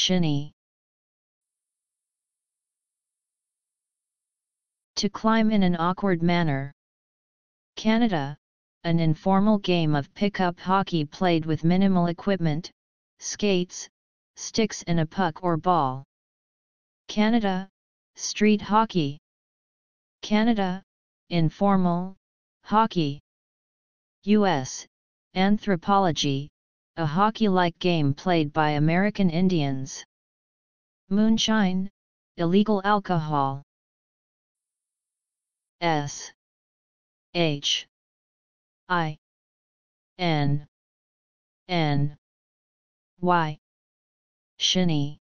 shinny. To climb in an awkward manner. Canada, an informal game of pickup hockey played with minimal equipment, skates, sticks and a puck or ball. Canada, street hockey. Canada, informal, hockey. U.S., anthropology, a hockey-like game played by American Indians. Moonshine, illegal alcohol. S. H. I. N. N. Y. Shinny